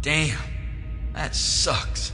Damn, that sucks.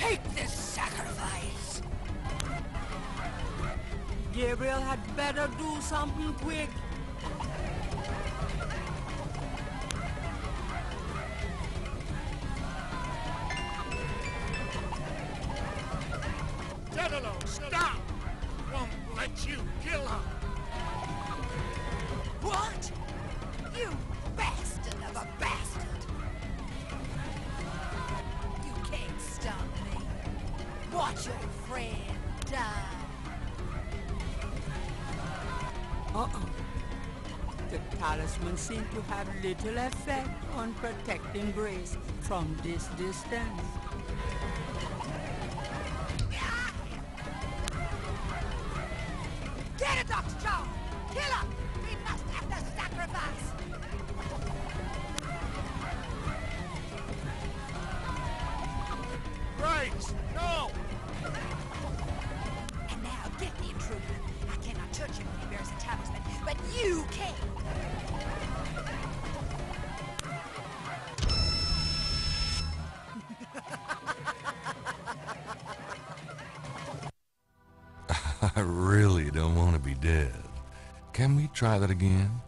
Take this sacrifice. Gabriel had better do something quick. Uh-oh. The talisman seemed to have little effect on protecting Grace from this distance. Get it, Dr. Joe! Kill her! I really don't want to be dead. Can we try that again?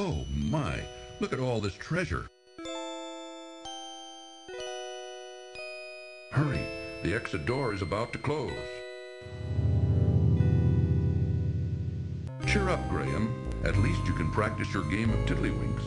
Oh my, look at all this treasure. Hurry, the exit door is about to close. Cheer up, Graham. At least you can practice your game of tiddlywinks.